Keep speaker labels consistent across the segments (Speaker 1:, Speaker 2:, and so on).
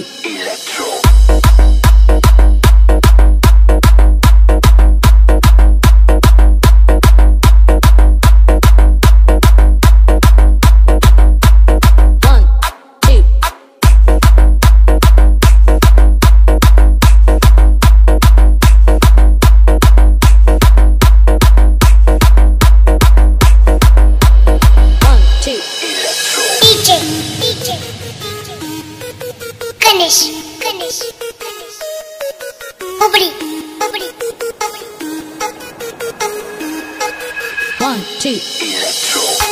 Speaker 1: shoot.
Speaker 2: Finish. Finish. Bubbly. Bubbly. Bubbly.
Speaker 1: One, two.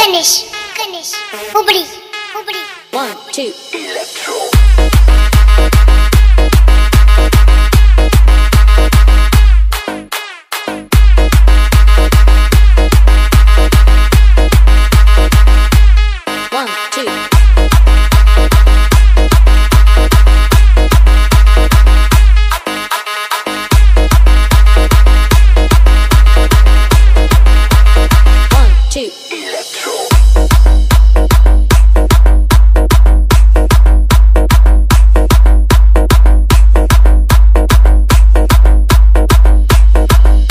Speaker 2: Finish. Finish. Hubri, Hubri.
Speaker 1: One, two. Electro.